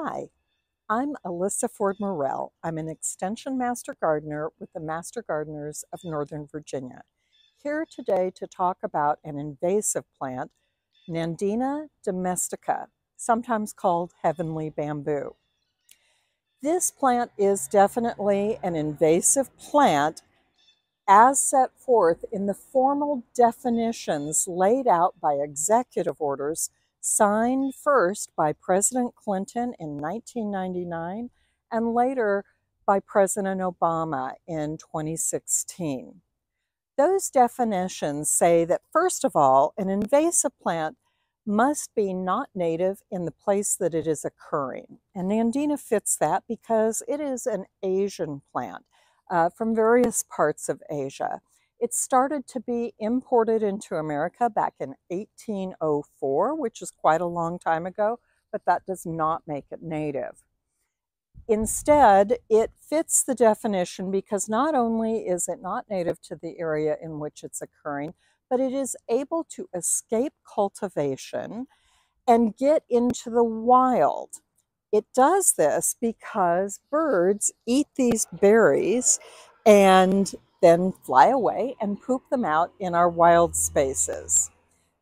Hi, I'm Alyssa Ford Morell. I'm an Extension Master Gardener with the Master Gardeners of Northern Virginia. Here today to talk about an invasive plant, Nandina domestica, sometimes called heavenly bamboo. This plant is definitely an invasive plant as set forth in the formal definitions laid out by executive orders signed first by President Clinton in 1999 and later by President Obama in 2016. Those definitions say that, first of all, an invasive plant must be not native in the place that it is occurring. And Nandina fits that because it is an Asian plant uh, from various parts of Asia. It started to be imported into America back in 1804, which is quite a long time ago, but that does not make it native. Instead, it fits the definition because not only is it not native to the area in which it's occurring, but it is able to escape cultivation and get into the wild. It does this because birds eat these berries and then fly away and poop them out in our wild spaces.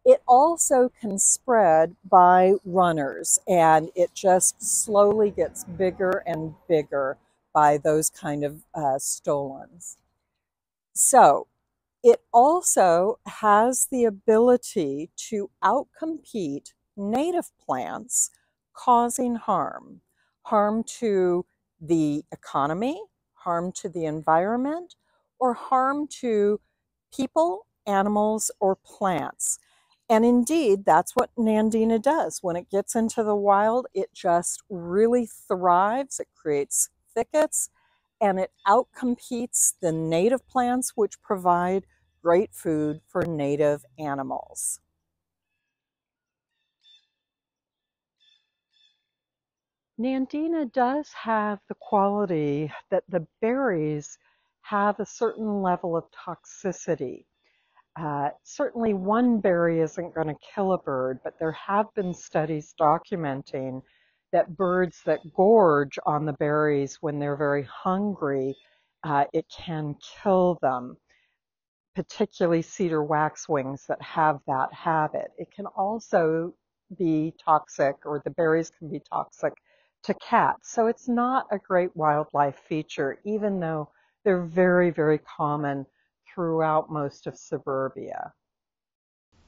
It also can spread by runners and it just slowly gets bigger and bigger by those kind of uh, stolons. So it also has the ability to outcompete native plants causing harm, harm to the economy, harm to the environment, or harm to people, animals, or plants. And indeed, that's what Nandina does. When it gets into the wild, it just really thrives. It creates thickets and it outcompetes the native plants, which provide great food for native animals. Nandina does have the quality that the berries have a certain level of toxicity. Uh, certainly, one berry isn't going to kill a bird, but there have been studies documenting that birds that gorge on the berries when they're very hungry, uh, it can kill them, particularly cedar waxwings that have that habit. It can also be toxic, or the berries can be toxic to cats. So it's not a great wildlife feature, even though they're very, very common throughout most of suburbia.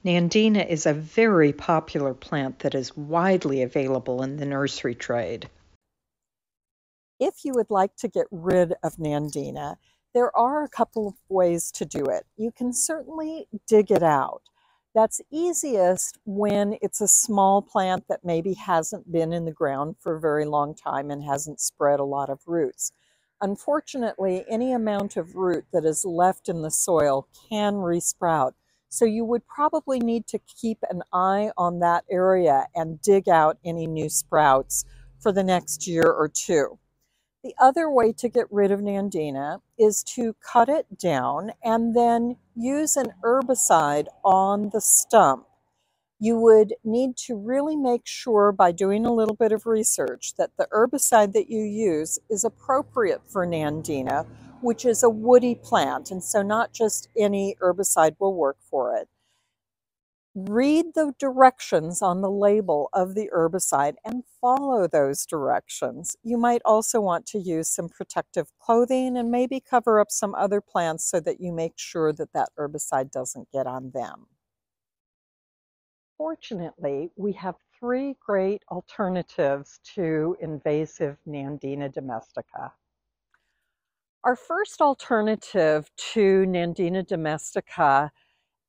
Nandina is a very popular plant that is widely available in the nursery trade. If you would like to get rid of Nandina, there are a couple of ways to do it. You can certainly dig it out. That's easiest when it's a small plant that maybe hasn't been in the ground for a very long time and hasn't spread a lot of roots. Unfortunately, any amount of root that is left in the soil can resprout. So you would probably need to keep an eye on that area and dig out any new sprouts for the next year or two. The other way to get rid of Nandina is to cut it down and then use an herbicide on the stump. You would need to really make sure by doing a little bit of research that the herbicide that you use is appropriate for Nandina, which is a woody plant, and so not just any herbicide will work for it. Read the directions on the label of the herbicide and follow those directions. You might also want to use some protective clothing and maybe cover up some other plants so that you make sure that that herbicide doesn't get on them. Fortunately, we have three great alternatives to invasive Nandina domestica. Our first alternative to Nandina domestica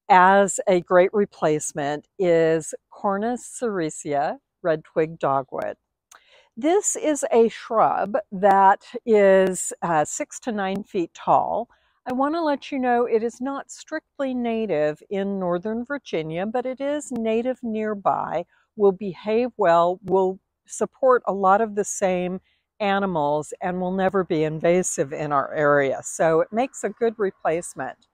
as a great replacement is Cornus sericea, red twig dogwood. This is a shrub that is uh, six to nine feet tall. I want to let you know it is not strictly native in Northern Virginia, but it is native nearby, will behave well, will support a lot of the same animals, and will never be invasive in our area. So it makes a good replacement.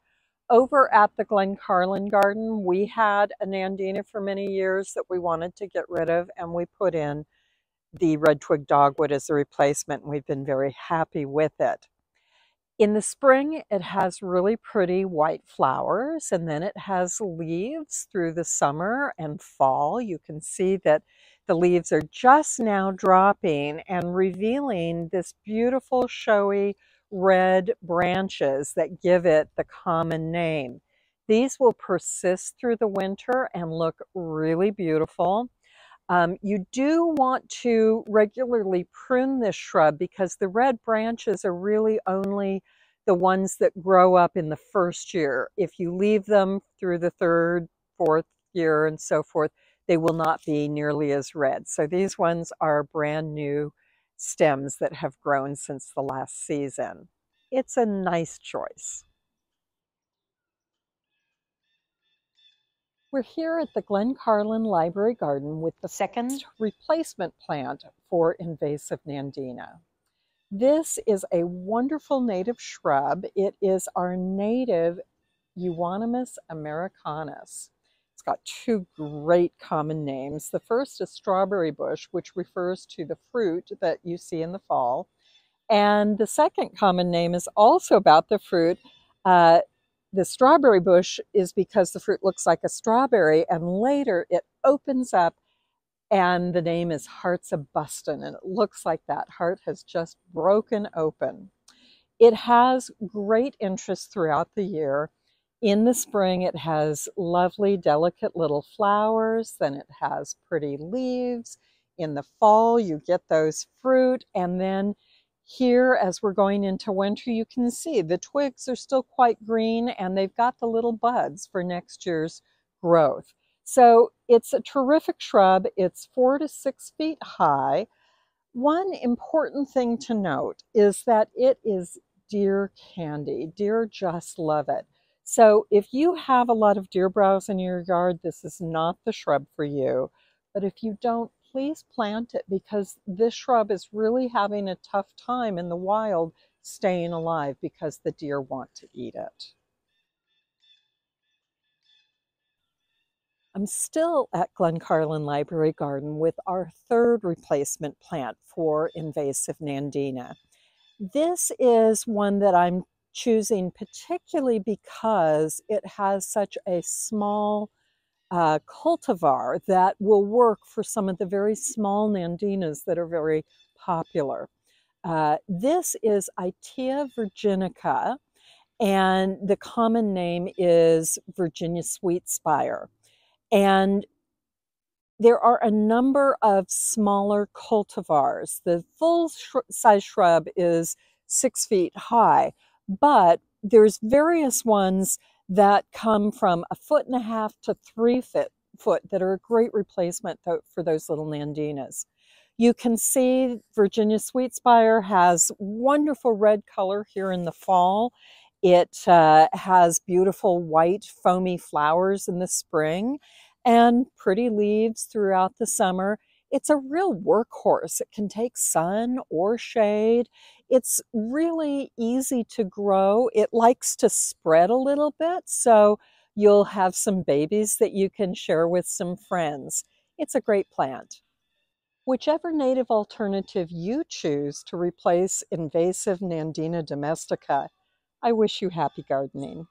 Over at the Glencarlyn Garden, we had a Nandina for many years that we wanted to get rid of, and we put in the red twig dogwood as a replacement, and we've been very happy with it. In the spring, it has really pretty white flowers, and then it has leaves through the summer and fall. You can see that the leaves are just now dropping and revealing this beautiful, showy red branches that give it the common name. These will persist through the winter and look really beautiful. Um, you do want to regularly prune this shrub because the red branches are really only the ones that grow up in the first year. If you leave them through the third, fourth year, and so forth, they will not be nearly as red. So these ones are brand new stems that have grown since the last season. It's a nice choice. We're here at the Glencarlyn Library Garden with the second replacement plant for invasive Nandina. This is a wonderful native shrub. It is our native Euonymus americanus. It's got two great common names. The first is strawberry bush, which refers to the fruit that you see in the fall. And the second common name is also about the fruit. Uh, the strawberry bush is because the fruit looks like a strawberry and later it opens up and the name is Hearts-a-bustin and it looks like that heart has just broken open. It has great interest throughout the year. In the spring, it has lovely, delicate little flowers. Then it has pretty leaves. In the fall, you get those fruit. And then here, as we're going into winter, you can see the twigs are still quite green and they've got the little buds for next year's growth. So it's a terrific shrub. It's four to six feet high. One important thing to note is that it is deer candy. Deer just love it. So if you have a lot of deer browse in your yard, this is not the shrub for you. But if you don't, please plant it because this shrub is really having a tough time in the wild staying alive because the deer want to eat it. I'm still at Glencarlyn Library Garden with our third replacement plant for invasive Nandina. This is one that I'm choosing particularly because it has such a small uh, cultivar that will work for some of the very small nandinas that are very popular. Uh, this is Itea virginica, and the common name is Virginia sweet spire. And there are a number of smaller cultivars. The full sh size shrub is six feet high, but there's various ones that come from a foot and a half to three foot, foot that are a great replacement for those little nandinas. You can see Virginia Sweetspire has wonderful red color here in the fall. It uh, has beautiful white foamy flowers in the spring and pretty leaves throughout the summer. It's a real workhorse. It can take sun or shade. It's really easy to grow. It likes to spread a little bit, so you'll have some babies that you can share with some friends. It's a great plant. Whichever native alternative you choose to replace invasive Nandina domestica, I wish you happy gardening.